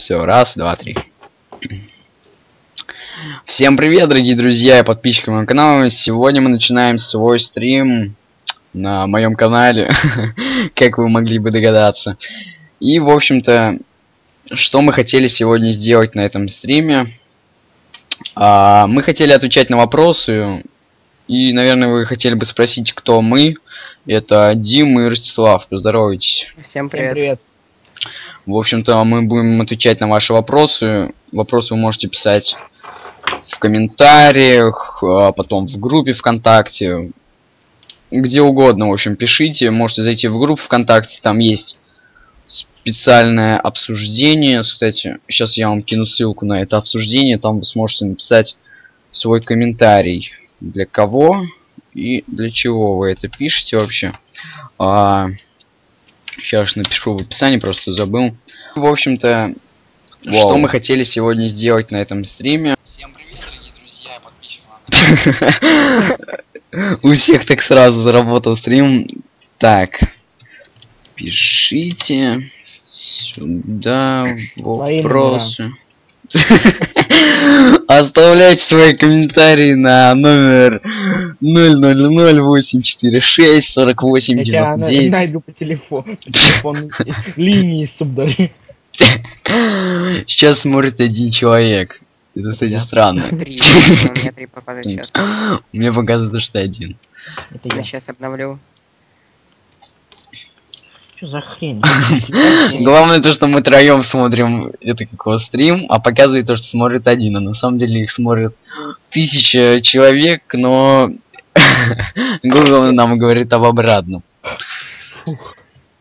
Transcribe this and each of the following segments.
Все, раз, два, три. Всем привет, дорогие друзья и подписчики моего канала. Сегодня мы начинаем свой стрим на моем канале, как вы могли бы догадаться. И, в общем-то, что мы хотели сегодня сделать на этом стриме? А, мы хотели отвечать на вопросы. И, наверное, вы хотели бы спросить, кто мы. Это Дима и Ростислав. Поздоровайтесь. Всем привет. Всем привет. В общем-то, мы будем отвечать на ваши вопросы. Вопросы вы можете писать в комментариях, а потом в группе ВКонтакте, где угодно, в общем, пишите. Можете зайти в группу ВКонтакте, там есть специальное обсуждение. Кстати, сейчас я вам кину ссылку на это обсуждение, там вы сможете написать свой комментарий. Для кого и для чего вы это пишете вообще. А, сейчас напишу в описании, просто забыл. В общем-то, что мы хотели сегодня сделать на этом стриме. Всем привет, дорогие друзья и подписчики. У всех так сразу заработал стрим. Так. Пишите сюда вопросы. Оставляйте свои комментарии на номер 0008446 4899. Я найду по телефону. Телефон линии субдары. Сейчас смотрит один человек. Это, кстати, странно. Три. У меня три показывает сейчас. Мне показывает, что один. Это Я я. сейчас обновлю. Что за хрень? Главное то, что мы троем смотрим это как его стрим, а показывает то, что смотрит один, а на самом деле их смотрит тысяча человек, но Google нам говорит об обратном.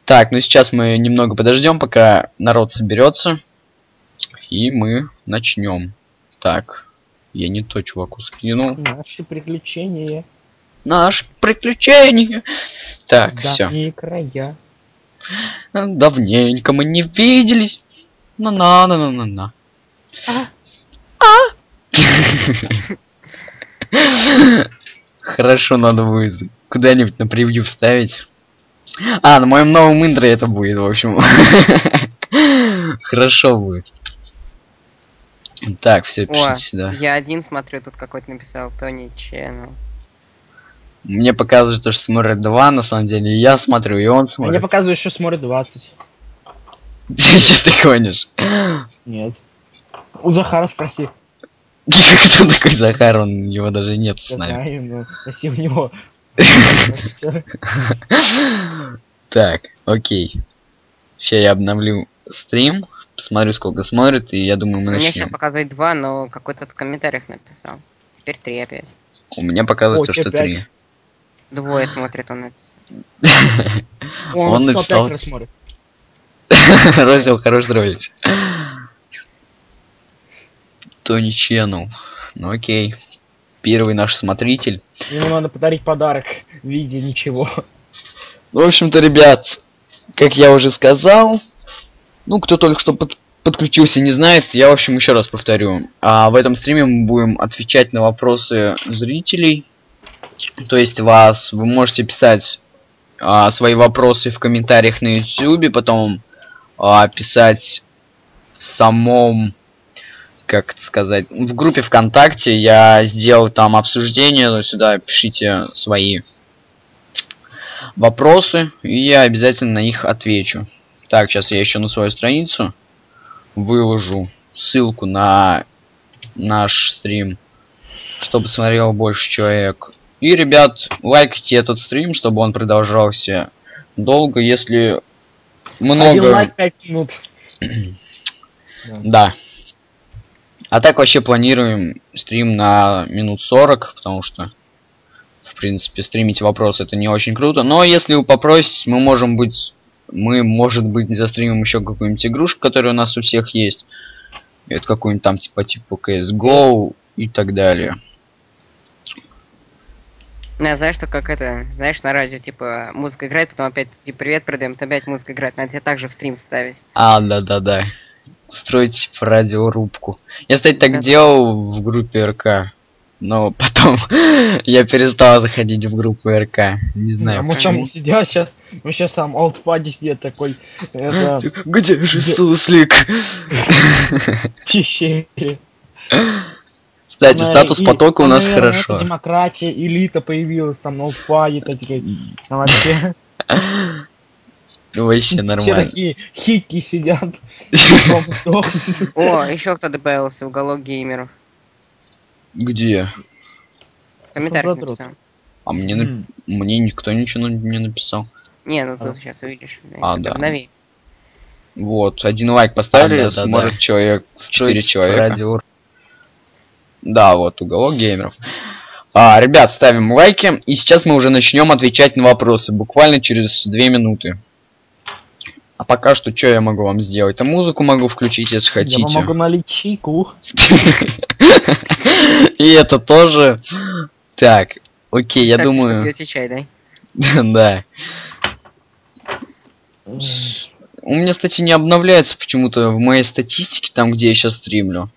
Так, ну сейчас мы немного подождем, пока народ соберется, и мы начнем. Так, я не то чуваку скинул. Наши приключения. Наш приключение. Так, все. Дальние края. Давненько мы не виделись. на на на на на на А. Хорошо, надо будет куда-нибудь на превью вставить. А, на моем новом интро это будет, в общем. Хорошо будет. Так, все, О, пишите сюда. я один смотрю, тут какой-то написал Тони Ченнел. Мне показывает, что смотрят два, на самом деле. и Я смотрю, и он Мне смотрит. показывает, что смотрит 20. Что ты гонишь? Нет. У Захара спроси. Кто такой Захар? Он его даже нет с Я нами. знаю, но спроси у него. Так, окей. Сейчас я обновлю стрим, посмотрю, сколько смотрит, и я думаю, мы У меня начнем. сейчас показывает два, но какой-то в комментариях написал. Теперь три опять. У меня показывает что три. Двое смотрит он. Он Он написал. Раздел хорош ролик. Тони Ченнел. Ну окей. Первый наш смотритель. Ему надо подарить подарок в виде ничего. Ну, В общем-то, ребят, как я уже сказал, ну, кто только что под- подключился, не знает, я, в общем, еще раз повторю. А в этом стриме мы будем отвечать на вопросы зрителей. То есть вас, вы можете писать а, свои вопросы в комментариях на YouTube, потом а, писать в самом, как сказать, в группе ВКонтакте. Я сделал там обсуждение, ну, сюда пишите свои вопросы, и я обязательно на них отвечу. Так, сейчас я еще на свою страницу выложу ссылку на наш стрим, чтобы смотрел больше человек. И, ребят, лайкайте этот стрим, чтобы он продолжался долго, если Один много... лайк 5 минут. Да. А так вообще планируем стрим на минут 40, потому что, в принципе, стримить вопросы это не очень круто. Но если вы попросите, мы можем быть... Мы, может быть, застримим еще какую-нибудь игрушку, которая у нас у всех есть. Это какую-нибудь там, типа, типа CSGO и так далее. Ну, знаю, что как это, знаешь, на радио, типа, музыка играет, потом опять, типа, привет, продаем, опять музыка играет. Надо тебе также в стрим вставить. А, да-да-да. Строить типа, радиорубку. Я, кстати, так Да. делал в группе РК. Но потом я перестал заходить в группу РК. Не знаю А мы не сидят сейчас. Ну сейчас сам Олдфади сидит такой, это, Где же Где- суслик? в пещере. Кстати, Она статус и- потока у нас наверное, хорошо. демократия, элита появилась, там на Олдфаде, такие, вообще Вообще все нормально. такие хики сидят. О, еще кто добавился в уголок геймеров. Где? В комментариях написал. А мне, мне никто ничего не написал. Не, ну А. тут сейчас увидишь. А, да. Обнови. Вот, один лайк поставили, А, да, да, смотрит да. человек, четыре человека. Радио. Да, вот, уголок геймеров. А, ребят, ставим лайки, и сейчас мы уже начнем отвечать на вопросы, буквально через две минуты. А пока что, что я могу вам сделать? А музыку могу включить, если Я вам хотите. могу налить чайку. И это тоже. Так, окей, я думаю... пьете чай, да? Да. У меня, кстати, не обновляется почему-то в моей статистике, там, где я сейчас стримлю.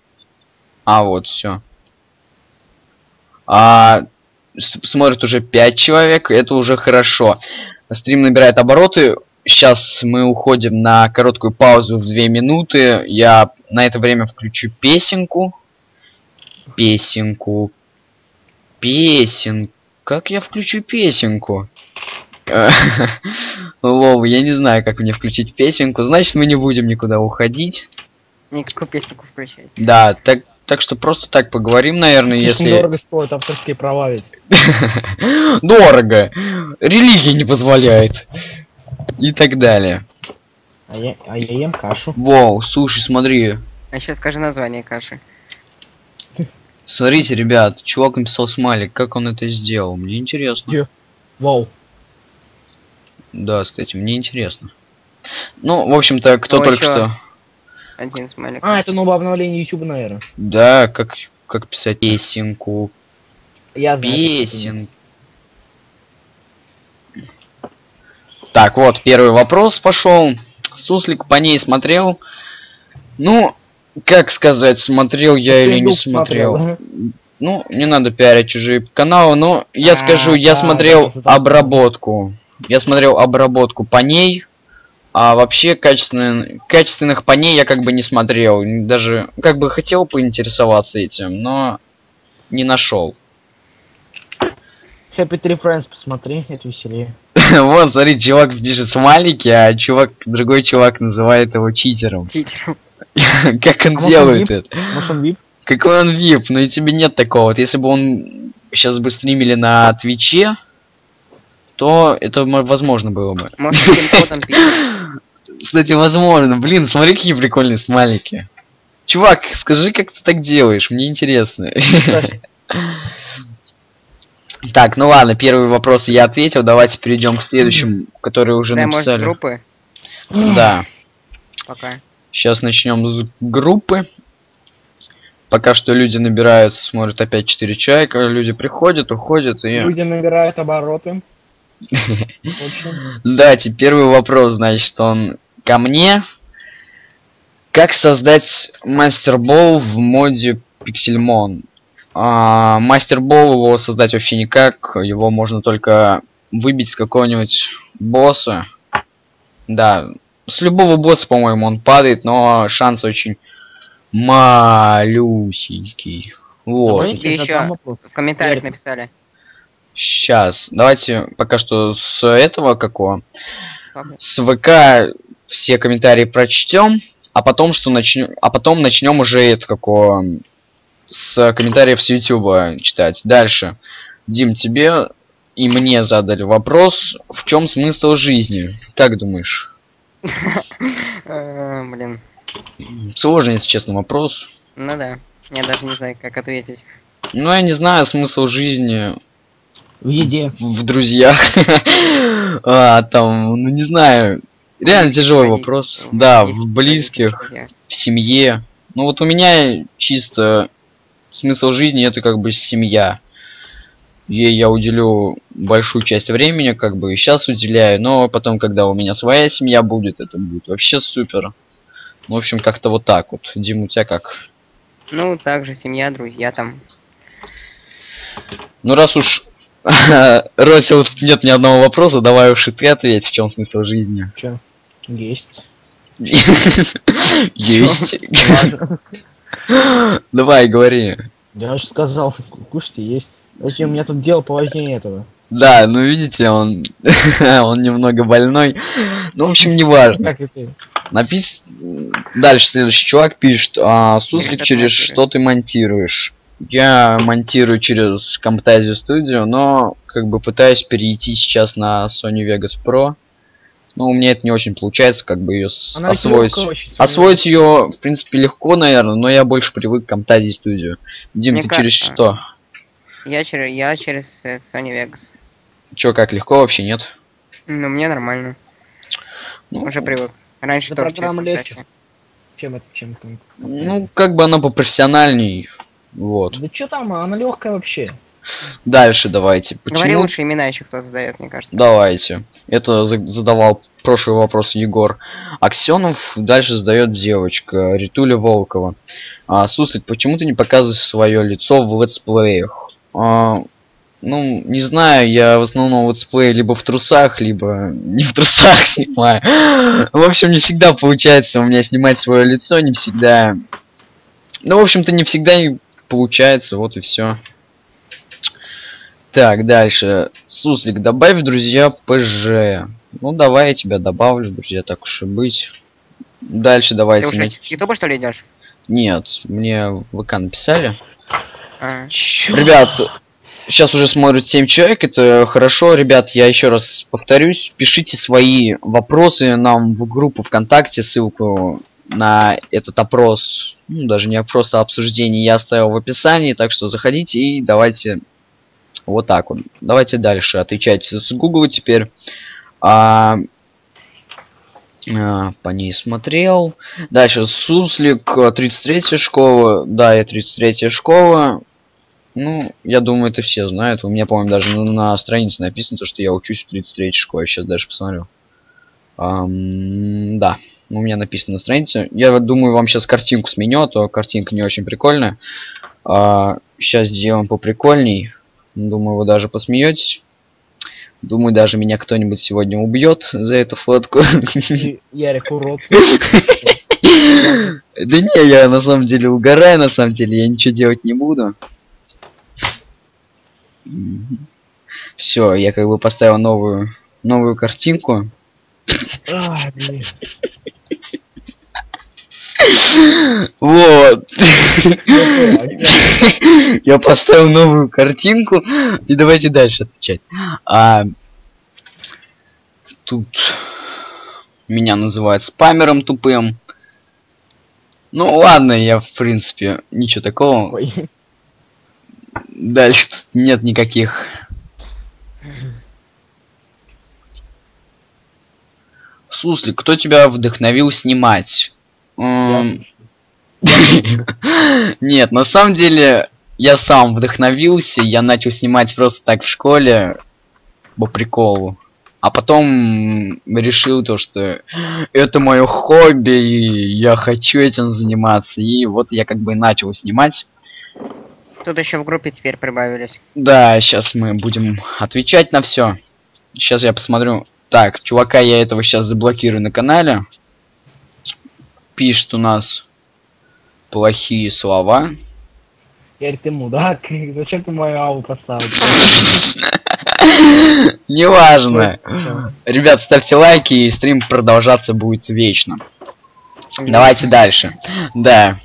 А, вот, все. А, смотрит уже 5 человек, это уже хорошо. Стрим набирает обороты. Сейчас мы уходим на короткую паузу в 2 минуты. Я на это время включу песенку. Песенку. Песенку. Как я включу песенку? Вова, я не знаю, как мне включить песенку. Значит, мы не будем никуда уходить. Никакую песенку включать. Да, так, так что просто так поговорим, наверное, Слишком если... дорого стоит авторские права ведь. Дорого. Религия не позволяет. И так далее. А я, а я ем кашу. Вау, слушай, смотри. А еще скажи название каши. Смотрите, ребят, чувак написал смайлик, как он это сделал. Мне интересно. Где? Вау. Да, кстати, мне интересно. Ну, в общем-то, кто Ну, только что... Один смайлик. А, это новое обновление YouTube, наверное. Да, как, как писать песенку. Я знаю. Песен. Так, вот, первый вопрос пошел. Суслик по ней смотрел. Ну, как сказать, смотрел я или не смотрел, смотрел. Ну, не надо пиарить чужие каналы, но я А, скажу, я да, смотрел да, обработку. Я смотрел обработку по ней, а вообще качественных, качественных по ней я как бы не смотрел. Даже как бы хотел поинтересоваться этим, но не нашел. Happy Tree Friends посмотри, это веселее. Вот, смотри, чувак пишет смайлики, а чувак, другой чувак называет его читером. Титером. Как он А он делает вип? это? Может он VIP? Какой он вип? Ну и тебе нет такого. Вот если бы он сейчас бы стримили на Твиче, то это мо- возможно было бы. Может, пишет. Кстати, возможно. Блин, смотри, какие прикольные смайлики. Чувак, скажи, как ты так делаешь, мне интересно. Так, ну ладно, первый вопрос я ответил, давайте перейдем к следующему, который уже Да, может, с написали. группы? Да. Пока. Сейчас начнем с группы. Пока что люди набираются, смотрят опять 4 человека, люди приходят, уходят и... Люди набирают обороты. Общем, Давайте, первый вопрос, значит, он ко мне. Как создать мастербол в моде Pixelmon? А, мастербол его создать вообще никак, его можно только выбить с какого-нибудь босса. Да, с любого босса, по-моему, он падает, но шанс очень малюсенький. Вот. Задам еще в комментариях Ярик. написали. Сейчас, давайте пока что с этого какого. С ВК все комментарии прочтем, а потом что начнем, а потом начнем уже это какого с комментариев с YouTube читать. Дальше, Дим, тебе и мне задали вопрос, в чем смысл жизни? Как думаешь? Э, Блин. Сложный, если честно, вопрос. Ну да. Я даже не знаю, как ответить. Ну, я не знаю, смысл жизни В еде. в друзьях. А, там, ну не знаю. Реально Близких тяжелый родителей. вопрос. Да, близких в близких. в семье. Ну вот у меня чисто смысл жизни это как бы семья. Ей я уделю большую часть времени, как бы и сейчас уделяю, но потом, когда у меня своя семья будет, это будет вообще супер. Ну, в общем, как-то вот так вот. Дим, у тебя как? Ну, также семья, друзья там. Ну, раз уж Рося, вот нет ни одного вопроса, давай уж и ты ответь, в чем смысл жизни. Чё? Есть. Есть. Давай, говори. Я же сказал, кушайте, есть. Зачем у меня тут дело поважнее этого? Да, ну видите, он он немного больной. Ну, в общем, не важно. Как это? Напис... Дальше следующий чувак пишет, а, Суслик, Через через что ты что ты монтируешь? Я монтирую через Camtasia Studio, но как бы пытаюсь перейти сейчас на Sony Vegas Pro. Ну, у меня это не очень получается, как бы ее освоить. очень, Освоить ее, в принципе, легко, наверное, но я больше привык к Camtasia Studio. Дим, Мне ты через что? Я через, я через э, Sony Vegas. Чё, как легко вообще, нет? Ну, мне нормально. Ну, Уже привык. Раньше тоже через легче. Чем это, чем там? Ну, как бы она попрофессиональней. Вот. Да что там, она легкая вообще. Дальше давайте. Говори Почему лучше имена еще кто задает, мне кажется. Давайте. Это за- задавал прошлый вопрос Егор. Аксенов дальше задает девочка, Ритуля Волкова. А, Суслик, почему ты не показываешь свое лицо в летсплеях? А, ну, не знаю, я в основном летсплей либо в трусах, либо не в трусах снимаю. В общем, не всегда получается у меня снимать свое лицо, не всегда. Ну, в общем-то, не всегда получается, вот и все. Так, дальше. Суслик, добавь друзья ПЖ. Ну, давай я тебя добавлю, друзья, так уж и быть. Дальше Ты давайте. уже с Ютуба что ли идешь? Нет, мне в ВК написали. А? Ребят, сейчас уже смотрят 7 человек, это хорошо. Ребят, я еще раз повторюсь, пишите свои вопросы нам в группу ВКонтакте, ссылку на этот опрос, ну, даже не опрос, а обсуждение я оставил в описании, так что заходите и давайте вот так вот. Давайте дальше, отвечайте с Гугла теперь. А, а, по ней смотрел. Дальше Суслик, 33 школа. Да, я 33 школа. Ну, я думаю, это все знают. У меня, по-моему, даже на, на странице написано, то, что я учусь в 33 школе. Сейчас даже посмотрю. Ам, да, у меня написано на странице. Я думаю, вам сейчас картинку сменю, а то картинка не очень прикольная. сейчас сделаем поприкольней. Думаю, вы даже посмеетесь. Думаю, даже меня кто-нибудь сегодня убьет за эту фотку. Ярик, урод. Да не, я на самом деле угораю, на самом деле, я ничего делать не буду. Все, я как бы поставил новую новую картинку. А, блин. Вот. Я поставил новую картинку. И давайте дальше отвечать. А, тут меня называют спамером тупым. Ну ладно, я в принципе ничего такого. Ой. Дальше тут нет никаких. Суслик, кто тебя вдохновил снимать? Нет, на самом деле я сам вдохновился, я начал снимать просто так в школе по приколу. А потом решил то, что это мое хобби, и я хочу этим заниматься. И вот я как бы начал снимать. Тут еще в группе теперь прибавились. Да, сейчас мы будем отвечать на все. Сейчас я посмотрю. Так, чувака я этого сейчас заблокирую на канале. Пишет у нас плохие слова. Ярик, ты мудак. Зачем ты мою аву поставил? Неважно. Ребят, ставьте лайки, и стрим продолжаться будет вечно. Давайте дальше. Да.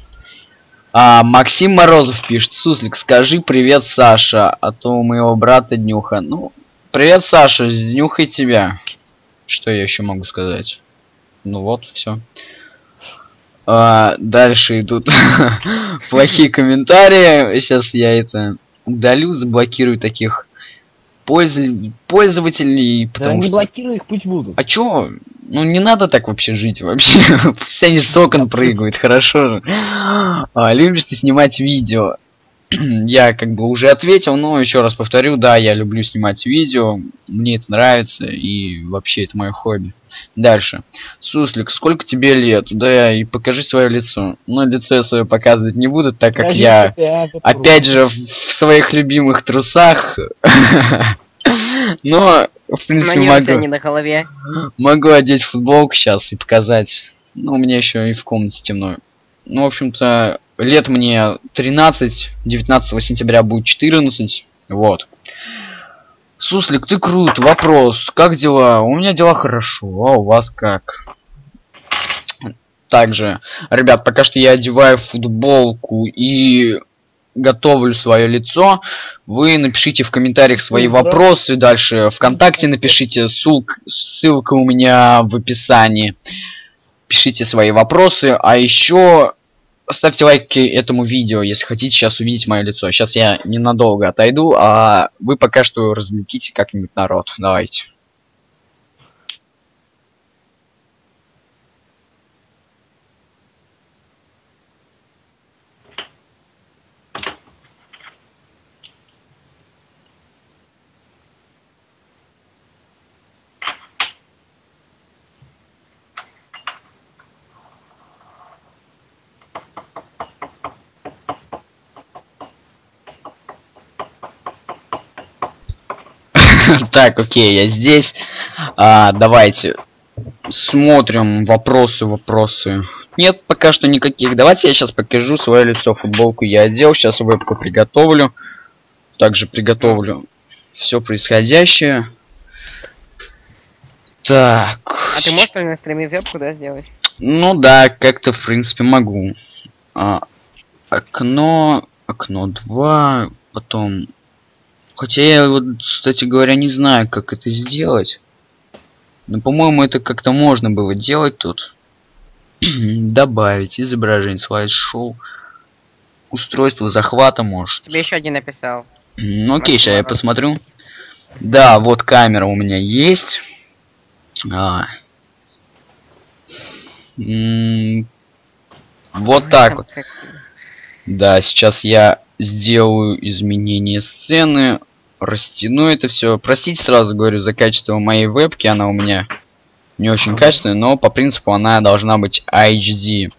А, Максим Морозов пишет, Суслик, скажи привет, Саша, а то у моего брата Днюха. Ну, привет, Саша, с Днюхой тебя. Что я еще могу сказать? Ну вот, все. Дальше идут плохие комментарии. Сейчас я это удалю, заблокирую таких пользу- пользователей, Да потому не что... блокируй их, пусть будут. А чё? Ну не надо так вообще жить вообще. Пусть они с окон прыгают, хорошо же. А, любишь ты снимать видео? я как бы уже ответил, но еще раз повторю, да, я люблю снимать видео, мне это нравится и вообще это мое хобби. Дальше. Суслик, сколько тебе лет? Да, и покажи свое лицо. Но лицо я свое показывать не буду, так как я, опять же, в своих любимых трусах. Но, в принципе, могу, не на голове. могу одеть футболку сейчас и показать. Ну, у меня еще и в комнате темно. Ну, в общем-то, лет мне 13, 19 сентября будет 14. Вот. Суслик, ты крут. Вопрос. Как дела? У меня дела хорошо. А у вас как? Также, ребят, пока что я одеваю футболку и готовлю свое лицо. Вы напишите в комментариях свои Ну, вопросы. Дальше ВКонтакте напишите. Ссылка, ссылка у меня в описании. Пишите свои вопросы. А еще ставьте лайки этому видео, если хотите сейчас увидеть мое лицо. Сейчас я ненадолго отойду, а вы пока что развлеките как-нибудь народ. Давайте. Так, окей, я здесь. А, давайте смотрим вопросы, вопросы. Нет, пока что никаких. Давайте я сейчас покажу свое лицо. Футболку я одел, сейчас вебку приготовлю. Также приготовлю все происходящее. Так. А ты можешь на стриме вебку, да, сделать? Ну да, как-то в принципе могу. А, окно, окно 2, потом... Хотя я вот, кстати говоря, не знаю, как это сделать. Но, по-моему, это как-то можно было делать тут. Добавить изображение слайд-шоу. Устройство захвата может. Тебе еще один написал. Ну окей, сейчас я посмотрю. Да, вот камера у меня есть. А. М, Вот так вот. Да, сейчас я сделаю изменение сцены, растяну это все. Простите сразу говорю за качество моей вебки, она у меня не очень качественная, но по принципу она должна быть HD.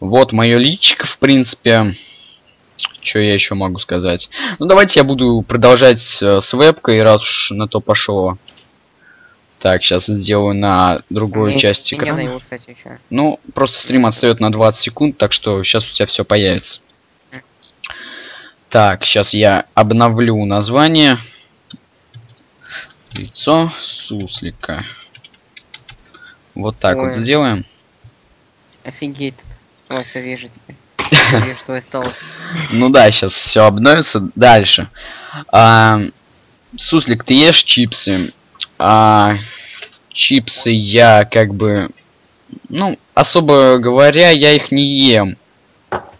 Вот мое личико, в принципе. Что я еще могу сказать? Ну давайте я буду продолжать э, с вебкой, раз уж на то пошло. Так, сейчас сделаю на другую часть экрана. на его, кстати, еще. Ну, просто стрим отстает на 20 секунд, так что сейчас у тебя все появится. Так, сейчас я обновлю название. Лицо суслика. Вот так вот Ой. сделаем. Офигеть тут. Ой, все вижу теперь. Вижу твой стол. Ну да, сейчас все обновится. Дальше. А, суслик, ты ешь чипсы? А, чипсы я как бы... Ну, особо говоря, я их не ем.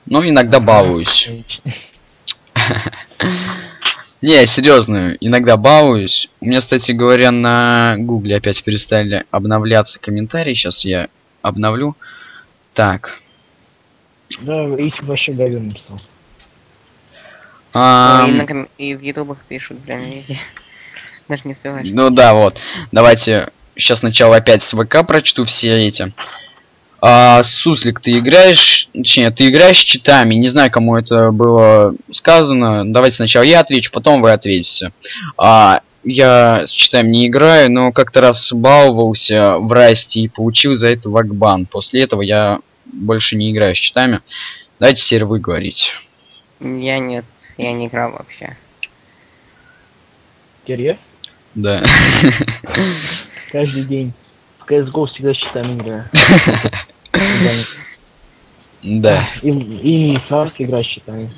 Но иногда балуюсь. Не, серьезно, иногда балуюсь. У меня, кстати говоря, на гугле опять перестали обновляться комментарии. Сейчас я обновлю. Так. Да, их вообще говен написал. Ой, и, на и в ютубах пишут, блин, везде. Даже не успеваешь. Ну да, вот. Давайте сейчас сначала опять с ВК прочту все эти. А, Суслик, ты играешь, точнее, ты играешь с читами, не знаю, кому это было сказано. Давайте сначала я отвечу, потом вы ответите. А, я с читами не играю, но как-то раз баловался в Расте и получил за это вакбан. После этого я больше не играю с читами. Давайте теперь вы говорите. Я нет, я не играл вообще. Теперь я Да. каждый день в CSGO всегда с щитами играю. Да. И, и Сарс играть с щитами.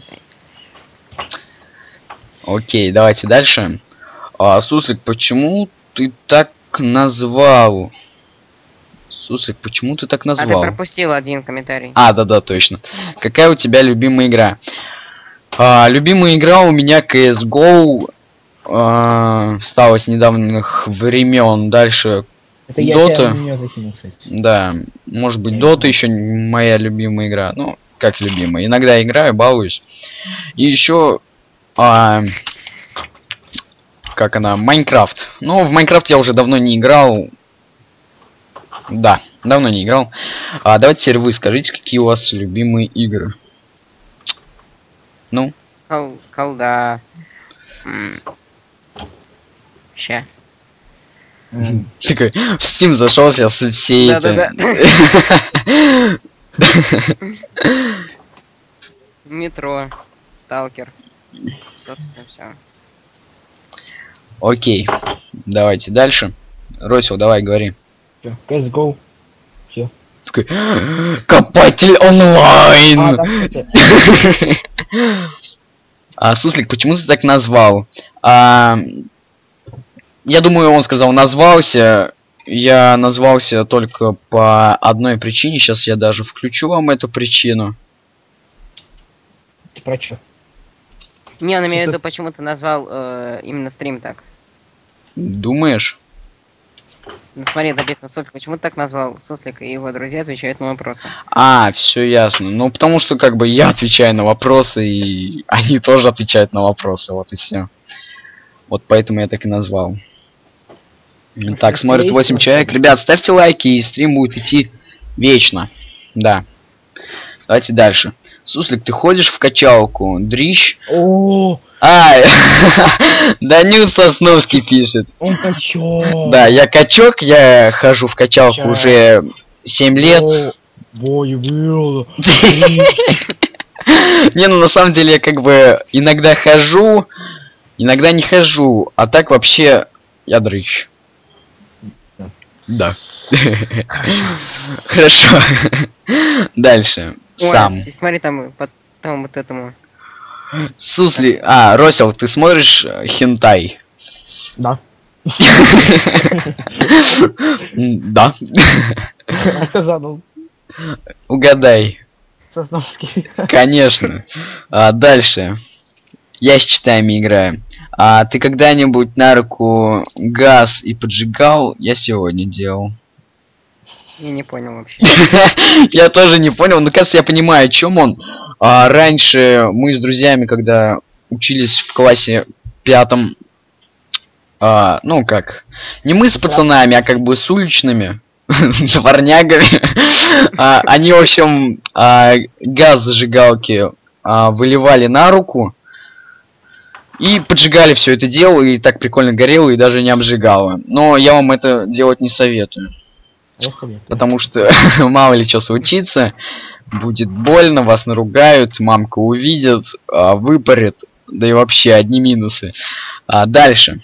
Окей, давайте дальше. А, Суслик, почему ты так назвал? Суслик, почему ты так А ты назвал? пропустил один комментарий. А, да-да, точно. Какая у тебя любимая игра? А, любимая игра у меня CSGO. а, стала с недавних времен. Дальше, Это я Дота. тебя на неё закинул, кстати. да, может быть, не еще моя любимая игра. Ну, как любимая. Иногда играю, балуюсь. И еще, как она, Майнкрафт. Ну, в Майнкрафт я уже давно не играл. Да, давно не играл. А давайте теперь вы скажите, какие у вас любимые игры. Ну, Кол- колда. Ща. Такой, в Steam зашел сейчас все это. Да-да-да. Метро. Сталкер. Собственно, все. Окей, давайте дальше. Росил, давай, говори. всё, CSGO. Такой, Копатель А, онлайн! кстати. А, Суслик, почему ты так назвал? А, я думаю, он сказал назвался. Я назвался только по одной причине. Сейчас я даже включу вам эту причину. Про чё? Не, он имеет в Это- виду, почему ты назвал э, именно стрим так. Думаешь? Ну смотри, написано Суслик. Почему ты так назвал? Суслик и его друзья отвечают на вопросы. А, все ясно. Ну, потому что как бы я отвечаю на вопросы, и они тоже отвечают на вопросы. Вот и все. Вот поэтому я так и назвал. Так, смотрит 8 человек. Ребят, ставьте лайки, и стрим будет идти вечно. Да. Давайте дальше. Суслик, ты ходишь в качалку? Дрищ? О, А, Данил Сосновский пишет. он качок. Да, я качок, я хожу в качалку уже 7 лет. Бой, было. Не, ну на самом деле я как бы иногда хожу, иногда не хожу, а так вообще я дрыщ. Да. Хорошо. Дальше. Сам. смотри, там потом вот этому. Сусли. А, Росел, ты смотришь э, хентай? Да. Да. А кто задал? Угадай. Сосновский. Конечно. А, дальше. Я с читами играю. А ты когда-нибудь на руку газ и поджигал? Я сегодня делал. Я не понял вообще. Я тоже не понял, но кажется, я понимаю, о чем он. А, раньше мы с друзьями, когда учились в классе пятом, а, ну как, не мы с пацанами, а как бы с уличными дворнягами, а, они, в общем, а, газ зажигалки а, выливали на руку и поджигали все это дело, и так прикольно горело, и даже не обжигало. Но я вам это делать не советую. Советую. Потому что мало ли что случится, будет больно, вас наругают, мамка увидит, а, выпарит, да и вообще одни минусы. А дальше.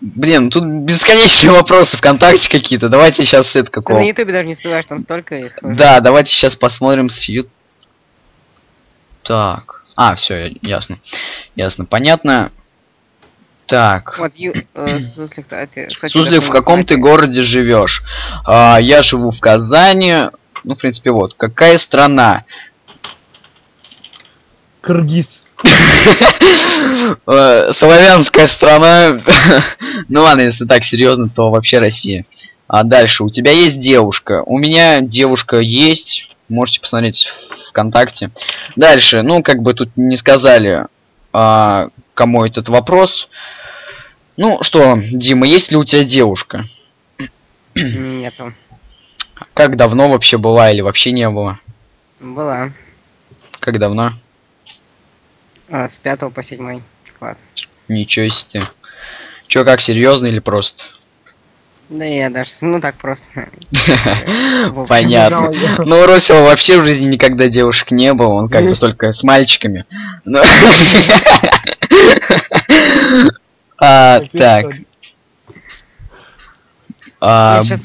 Блин, тут бесконечные вопросы ВКонтакте какие-то. Давайте сейчас это Ты какого. на ютубе даже не успеваешь, там столько их. уже. Да, давайте сейчас посмотрим с ю... Так. А, все, ясно. Ясно, понятно. Так. Вот, ю... э, Суслик, тебя Суслик, в каком ты городе живешь? А, я живу в Казани. Ну, в принципе, вот. Какая страна? Кыргыз. Э, Славянская страна. ну ладно, если так серьезно, то вообще Россия. А дальше, у тебя есть девушка? У меня девушка есть. Можете посмотреть ВКонтакте. Дальше, ну, как бы тут не сказали, а, кому этот вопрос. Ну что, Дима, есть ли у тебя девушка? Нету. Как давно вообще была или вообще не было? Была. Как давно? А, с пятого по седьмой класс. Ничего себе. Чё, как серьезно или просто? Да я даже, ну так просто. В Понятно. Ну, у Росила вообще в жизни никогда девушек не было, он как бы только с мальчиками. Ну. А, так. А, сейчас...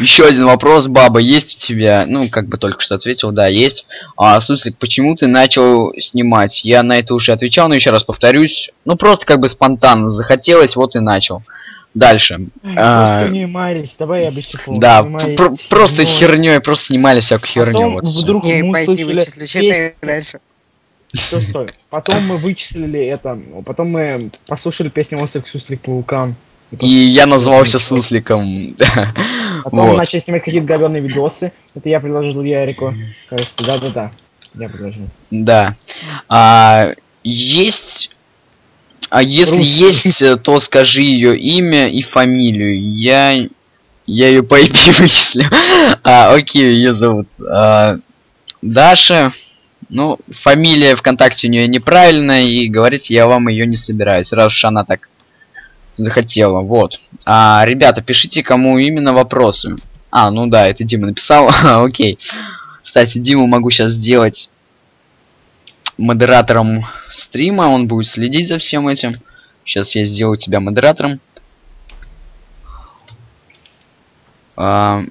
Еще один вопрос, баба, есть у тебя? Ну, как бы только что ответил, да, есть. А, Суслик, почему ты начал снимать? Я на это уже отвечал, но еще раз повторюсь. Ну, просто как бы спонтанно захотелось, вот и начал. Дальше. А, Просто марись, давай я обещаю. Да, пр- просто херней, просто снимали всякую херню. Потом Вот вдруг мы услышали дальше. Стой, стой. Потом мы вычислили это, потом мы послушали песню «Острых суслик по вулкан». И я назвался Сусликом. Потом Вот. начали снимать какие-то говёные видосы. Это я предложил Ярику. Кажется, да-да-да. Я предложил. Да. А, есть... А если Русский. есть, э, то скажи ее имя и фамилию. Я... Я ее по IP вычислю. А, окей, ее зовут а, Даша. Ну, фамилия ВКонтакте у нее неправильная, и говорить я вам ее не собираюсь, раз уж она так захотела. Вот. А, ребята, пишите, кому именно вопросы. А, ну да, это Дима написал. Окей. Кстати, Диму могу сейчас сделать модератором стрима, он будет следить за всем этим. Сейчас я сделаю тебя модератором. А,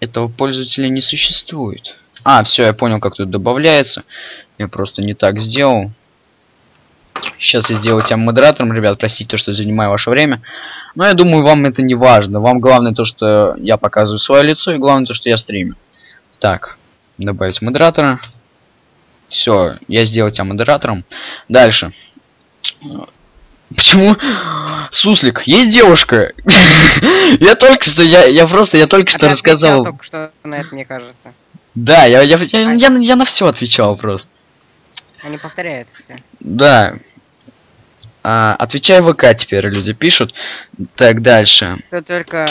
этого пользователя не существует. А, все, я понял, как тут добавляется. Я просто не так сделал. Сейчас я сделаю тебя модератором, ребят, простите то, что занимаю ваше время. Но я думаю, вам это не важно. Вам главное то, что я показываю свое лицо, и главное то, что я стримлю. Так, добавить модератора. Все, я сделал тебя модератором. Дальше. Почему? Суслик, есть девушка? я только что, я, я просто, я только что А рассказал. отвечал только что на это, мне кажется. Да, я, я, я, я, я на все отвечал просто. Они повторяют все. Да. А, отвечай ВК теперь люди пишут. Так, дальше. Только...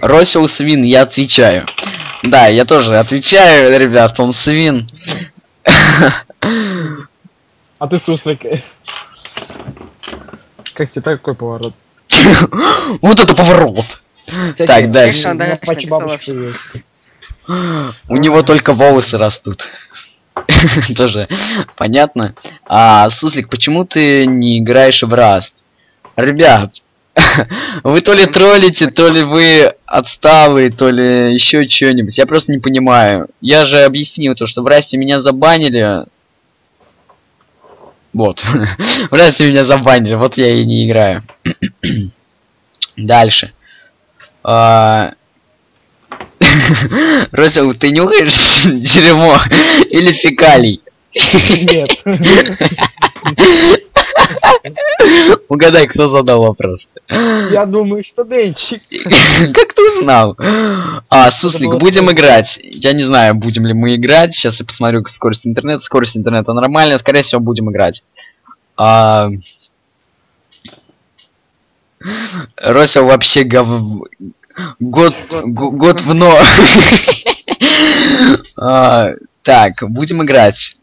Росил свин, я отвечаю. Да, я тоже отвечаю, ребят, он свин. А ты суслик. Как тебе такой поворот? Вот это поворот. Так, дальше. У него только волосы растут. Тоже понятно. А, Суслик, почему ты не играешь в Раст? Ребят, вы то ли троллите, то ли вы отсталые, то ли еще что-нибудь. Я просто не понимаю. Я же объяснил то, что в Расте меня забанили. Вот. в Расте меня забанили, вот я и не играю. Дальше. А, Росил, ты нюхаешь дерьмо или фекалий? Нет. Угадай, кто задал вопрос. Я думаю, что Денчик. Как ты узнал? А, Суслик, будем играть. Я не знаю, будем ли мы играть. Сейчас я посмотрю скорость интернета. Скорость интернета нормальная. Скорее всего, будем играть. А... Вообще гов... Год... Год в но. А, Так, будем играть.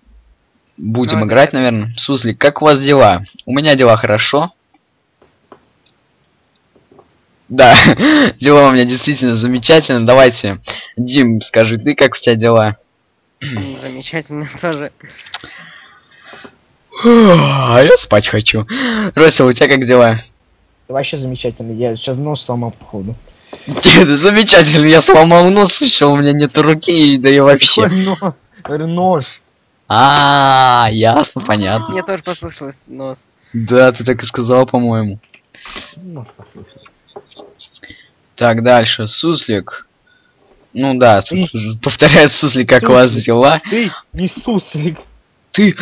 Будем Ну, играть, это- наверное. Суслик, как у вас дела? У меня дела хорошо. Да, дела у меня действительно замечательно. Давайте, Дим, скажи, ты как у тебя дела? М, Замечательно тоже. А я спать хочу. Росил, у тебя как дела? Вообще замечательно. Я сейчас нос сломал, походу. Замечательно, я сломал нос еще, у меня нет руки, да и вообще. Какой нос? Нож. А, ясно, понятно. Мне тоже послышалось нос. Да, ты так и сказал, по-моему. Нож послушай. Так, дальше, Суслик. Ну да, Ты- повторяет Суслик, как у вас дела. Ты не суслик. Ты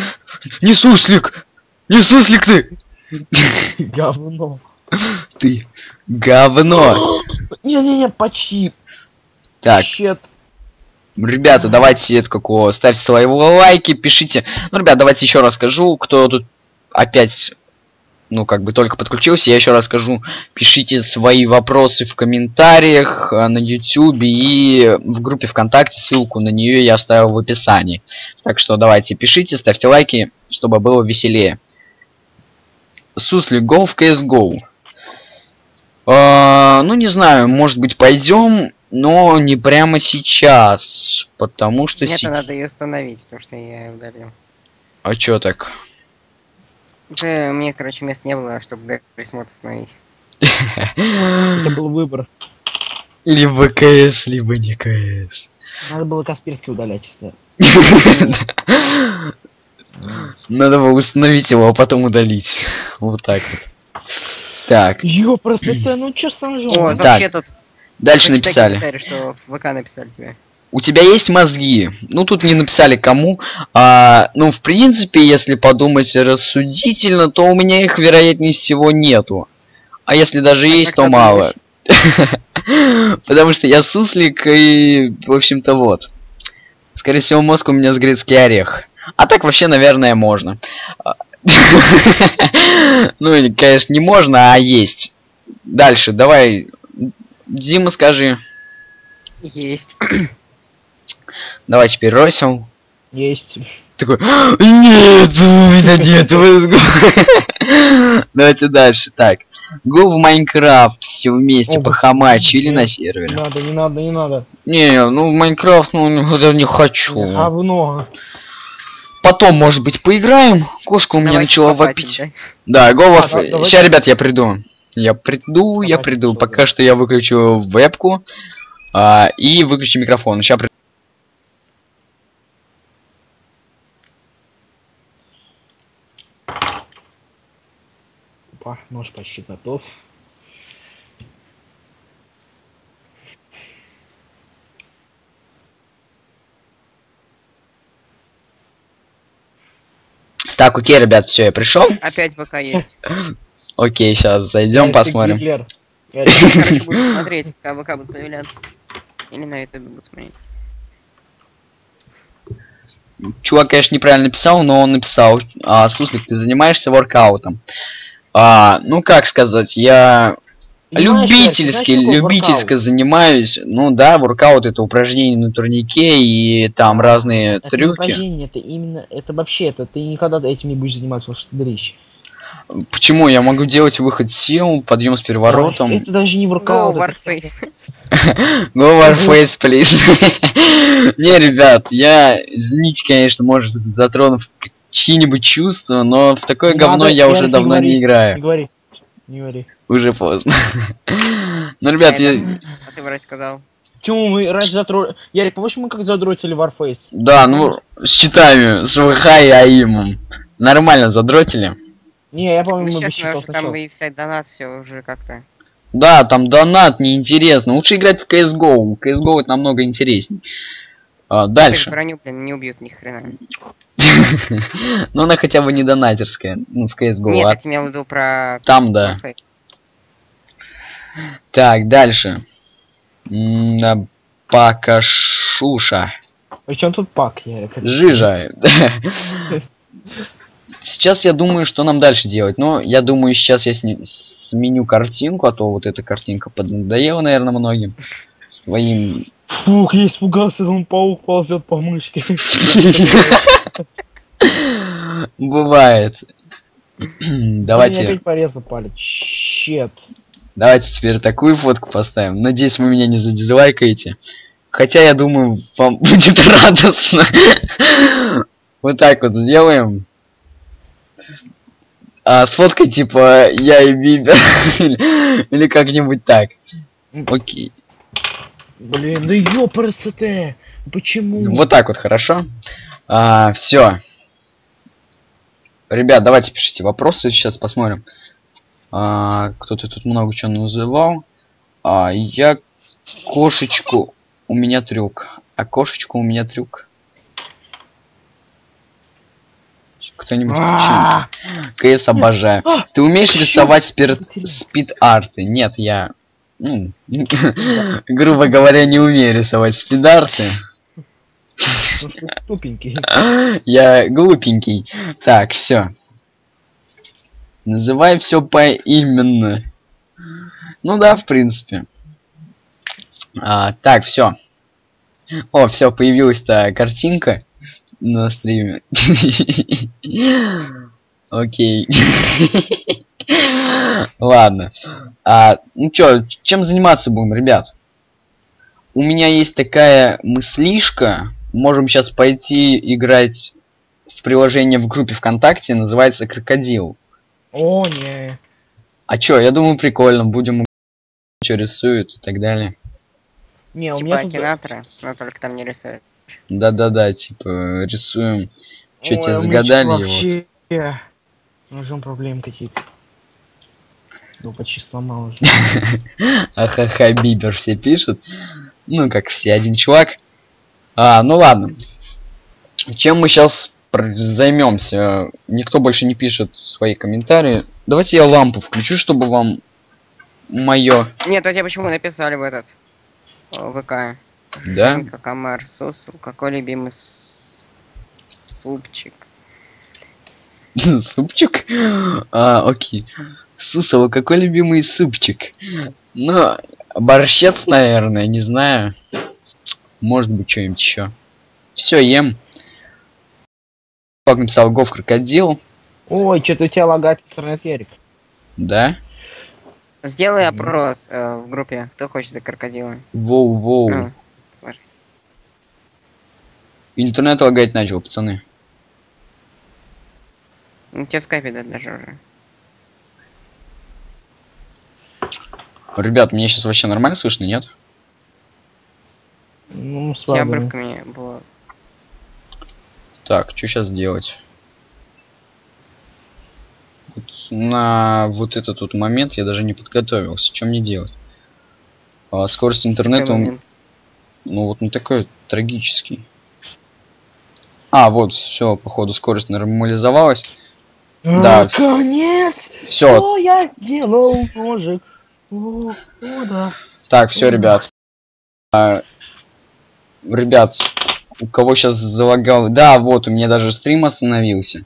не Суслик! Не Суслик ты! Говно. Ты говно! Не-не-не, почти. Так, Щет. Ребята, давайте это какого, ставьте свои лайки, пишите. Ну, ребят, давайте еще раз скажу, кто тут опять, ну, как бы только подключился, я еще раз скажу, пишите свои вопросы в комментариях а, на YouTube и в группе ВКонтакте, ссылку на нее я оставил в описании. Так что давайте пишите, ставьте лайки, чтобы было веселее. Сусли, go в CSGO. А, ну, не знаю, может быть, пойдем, но не прямо сейчас, потому что... Мне-то се- надо ее установить, потому что я ее удалил. А чё так? Да, мне, короче, мест не было, чтобы присмотр установить. Это был выбор. Либо КС, либо не КС. Надо было Касперский удалять. да. Надо было установить его, а потом удалить. Вот так вот. Так, Ёпрос, это ну чё с О, ножом? Так. вообще тут дальше прочитай написали. что в ВК написали тебе. У тебя есть мозги? Ну, тут не написали кому. А, ну, в принципе, если подумать рассудительно, то у меня их, вероятнее всего, нету. А если даже А есть, то мало. Потому что я суслик и, в общем-то, вот. Скорее всего, мозг у меня с грецкий орех. А так вообще, наверное, можно. Ну, конечно, не можно, а есть. Дальше, давай. Дима, скажи. Есть. Давай теперь Росил. Есть. Такой, нет, у меня нет. Давайте дальше. Так, го в Майнкрафт все вместе О, похамачь или нет, на Не сервере. надо, не надо, не надо. Не, ну в Майнкрафт, ну никогда не хочу. Говно. Потом, может быть, поиграем. Кошка у меня Давайте начала вопить. да. Го А. Сейчас, ребят, я приду. Я приду, я Давайте, приду. что Пока делать? что я выключу вебку а, и выключу микрофон. Сейчас Опа, нож почти готов. Так, окей, ребят, все, я пришел. Опять ВК есть. Окей, сейчас зайдем, посмотрим. Гитлер. Короче, буду смотреть, когда ВК будет появляться. Или на ютубе буду смотреть. Чувак, конечно, неправильно написал, но он написал, а, Суслик, ты занимаешься воркаутом. А, ну, как сказать, я понимаешь, знаешь, любительски, воркаут? занимаюсь. Ну да, воркаут это упражнения на турнике и там разные Это не трюки. упражнение, это именно, это вообще, это ты никогда этим не будешь заниматься, потому что ты дрищ. Почему? Я могу делать выход сил, подъем с переворотом. Это даже не Go воркаут. это Warface. Go Warface, please. Не, ребят, я, извините, конечно, может, затронув чьи-нибудь чувства, но в такое Не говно надо, я уже не давно говори. не Не играю. говори. Не говори. Уже поздно. Ну, ребят, я... А ты вроде сказал. Почему мы раньше затро... Ярик, помнишь, мы как задротили Warface? Да, ну, с читами, с ВХ и АИМом. Нормально задротили. Не, я помню, Ну, мы без честно, уже там и вся донат все уже как-то. Да, там донат неинтересно. Лучше играть в CSGO. CSGO это намного интересней. А, дальше. броню, блин, не убьют ни хрена. Но она хотя бы не донатерская. Ну, в CSGO. Нет, а я тебе имел в виду про там, да. Так, дальше. Пакашуша. Причем тут пак? Жижа. Сейчас я думаю, что нам дальше делать. Но я думаю, сейчас я сни- сменю картинку, а то вот эта картинка поднадоела, наверное, многим. Своим... Фух, я испугался, он паук ползет по мышке. Бывает. Давайте, опять порезал палец. Щет. давайте теперь такую фотку поставим. Надеюсь, вы меня не задизлайкаете. Хотя, я думаю, вам будет радостно. Вот так вот сделаем. А с фоткой типа я и Бибер. Или как-нибудь так. Окей. Блин, да ёпрст, почему? Вот так вот, хорошо. А, все. Ребят, давайте пишите вопросы, сейчас посмотрим. А, Кто-то тут много чего называл. А, я кошечку. У меня трюк. А кошечку у меня трюк. Кто-нибудь А, включи. КС обожаю. А, Ты умеешь рисовать спир... спид-арты? Нет, я... ну, грубо говоря, не умею рисовать спид-арты. ну тупенький. Я глупенький. Так, все. Называй все поименно. Ну да, в принципе. А, так, все. О, все, появилась-то картинка на стриме. Окей. Ладно. А, ну чё, чем заниматься будем, ребят? У меня есть такая мыслишка. Можем сейчас пойти играть в приложение в группе ВКонтакте, называется Крокодил. О, не. А чё, я думаю, прикольно, будем что рисуют и так далее. Не, у Типа меня тут... Акинатора, но только там не рисуют. Да-да-да, типа, рисуем. Ой, тебе загадали чё, его? вообще... С ножом проблем какие-то. Ну, почти сломал уже. Ахаха, Бибер все пишут. Ну, как все, один чувак. А, ну ладно. Чем мы сейчас займемся? Никто больше не пишет свои комментарии. Давайте я лампу включу, чтобы вам мое. Нет, а тебе почему написали в этот э, ВК? Да? Женька, Комар, Сусл, какой любимый с- супчик? Супчик? А, окей. Сусова, какой любимый супчик? Ну, борщец, наверное, не знаю. Может быть, что-нибудь еще. Все, ем. Как написал Гов крокодил, Ой, что-то у тебя лагает интернет, Ярик. да? Сделай опрос э, в группе, кто хочет за крокодила. Воу-воу. Ну, Интернет лагать начал, пацаны. ну, тебе в скайпе да, даже уже. Ребят, мне сейчас вообще нормально слышно, нет? Ну, слабо. обрывками было. Так, что сейчас делать? Вот на вот этот вот момент я даже не подготовился. Что мне делать? А, скорость интернета, момент. ну вот не такой трагический. А, вот, все, походу скорость нормализовалась. Да. Наконец! Все, О, я сделал ножик. О, о, да. так, все, ребят. А, ребят, у кого сейчас залагал... Да, вот, у меня даже стрим остановился.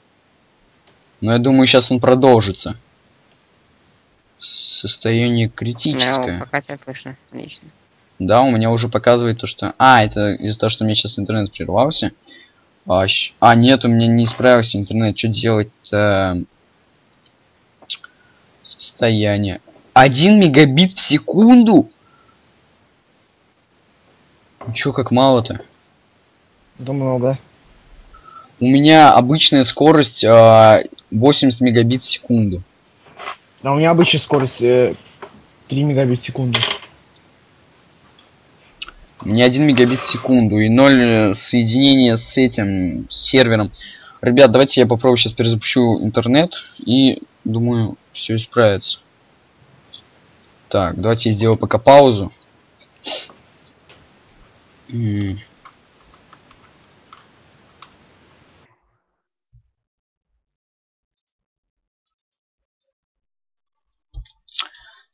Но я думаю, сейчас он продолжится. Состояние критическое. пока тебя слышно. Отлично. Да, у меня уже показывает то, что... А, это из-за того, что у меня сейчас интернет прервался. А, а, нет, у меня не исправился интернет. Что делать-то? Состояние. Один мегабит в секунду? Чё, как мало-то? Да много. У меня обычная скорость а, 80 мегабит в секунду. А у меня обычная скорость э, 3 мегабит в секунду. Меня 1 мегабит в секунду и 0 соединения с этим с сервером. Ребят, давайте я попробую сейчас перезапущу интернет и думаю, все исправится. Так, давайте я сделаю пока паузу.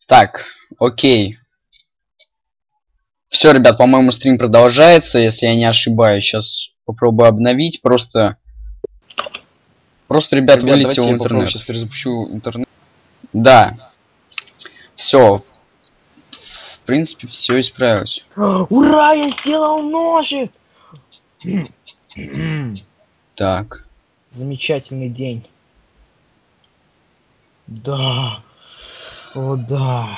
Так, окей. Все, ребят, по-моему, стрим продолжается, если я не ошибаюсь. Сейчас попробую обновить. Просто... Просто, ребят, Ребят, вылетел попробую интернет. щас перезапущу интернет. Да. Все. В принципе, все исправилось. Ура, я сделал ножик! Так. Замечательный день. Да. О, да.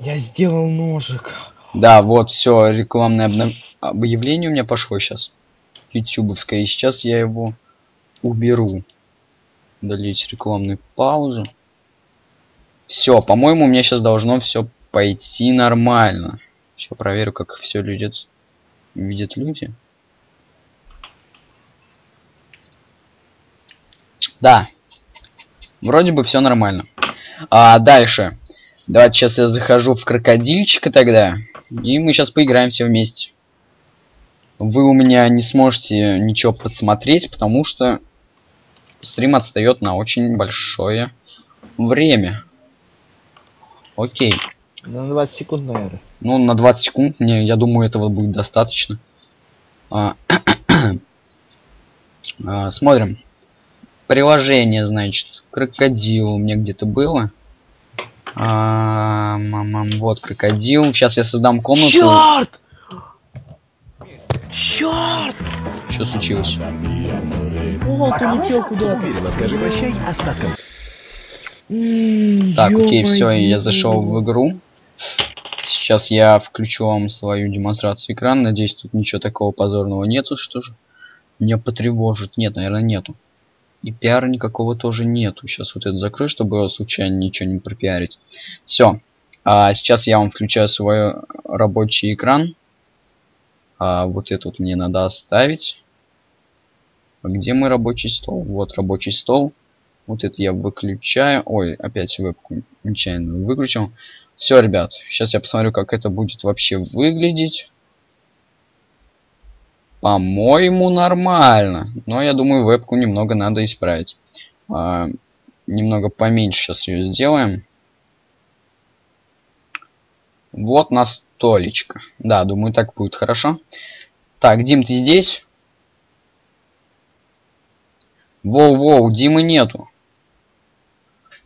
Я сделал ножик. Да, вот, все, рекламное обнов- объявление у меня пошло сейчас. Ютубовское. И сейчас я его уберу. Удалить рекламную паузу. Все, по-моему, у меня сейчас должно все пойти нормально. Сейчас проверю, как все видят, видят люди. Да. Вроде бы все нормально. А дальше. Давайте сейчас я захожу в крокодильчика тогда. И мы сейчас поиграем все вместе. Вы у меня не сможете ничего подсмотреть, потому что стрим отстает на очень большое время. Окей. На 20 секунд, наверное. Ну, на 20 секунд мне, я думаю, этого будет достаточно. А, а, смотрим. Приложение, значит. Крокодил у меня где-то было. А, мамам, вот крокодил. Сейчас я создам комнату. Черт! Черт! Что случилось? О, ты летел куда-то. Так, окей, все, я зашел в игру. Сейчас я включу вам свою демонстрацию экрана. Надеюсь, тут ничего такого позорного нету, что же меня потревожит. Нет, наверное, нету. И пиара никакого тоже нету. Сейчас вот это закрою, чтобы случайно ничего не пропиарить. Все. А сейчас я вам включаю свой рабочий экран. А, вот это вот мне надо оставить. А Где мой рабочий стол? Вот рабочий стол. Вот это я выключаю. Ой, опять вебку нечаянно выключил. Все, ребят, сейчас я посмотрю, как это будет вообще выглядеть. По-моему, нормально. Но я думаю, вебку немного надо исправить. А, немного поменьше сейчас ее сделаем. Вот на столечко. Да, думаю, так будет хорошо. Так, Дим, ты здесь? Воу-воу, Димы нету.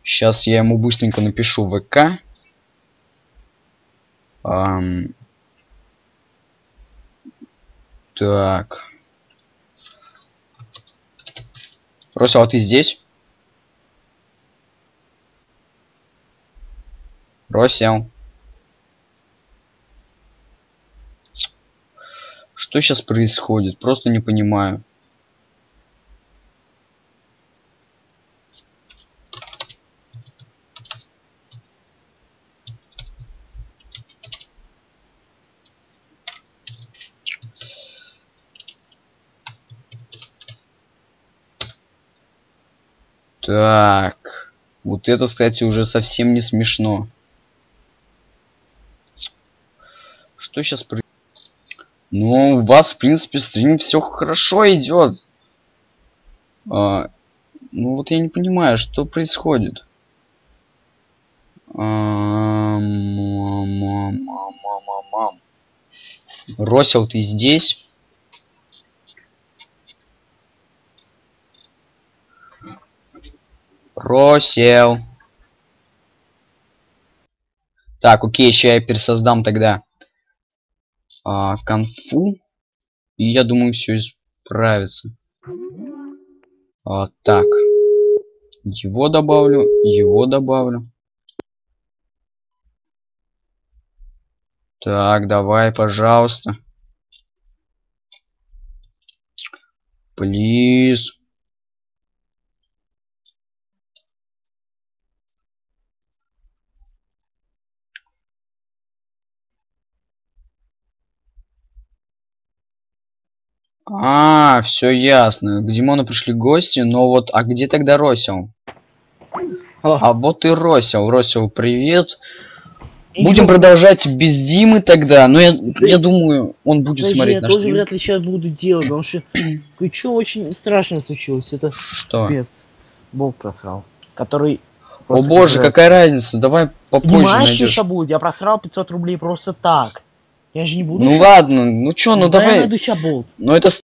Сейчас я ему быстренько напишу ВК. Ам. Так. Росел, а ты здесь? Росел. Что сейчас происходит? Просто не понимаю. Так. Вот это, кстати, уже совсем не смешно. Что сейчас происходит? Ну, у вас, в принципе, стрим все хорошо идет. А, ну вот я не понимаю, что происходит. Ам, мам, мам, мам, мам. Росел, ты здесь? Росел. Так, окей, сейчас я пересоздам тогда а, конфу. И я думаю, все исправится. А, так. Его добавлю, его добавлю. Так, давай, пожалуйста. Плиз. А, все ясно. К Димону пришли гости, но вот, а где тогда Росел? Алло. А вот и Росел. Росел, привет. Будем продолжать без Димы тогда, но я, я думаю, он будет Подожди, смотреть я наш тоже стрим. вряд ли сейчас буду делать, потому что кое-что очень страшное случилось. Это Что? без Бог просрал. Который... О боже, который- какая разница, давай попозже Понимаешь, найдешь. что будет? Я просрал 500 рублей просто так. Я же не буду... Ну щас- ладно, ну чё, ну я давай. найду ща болт. Ну это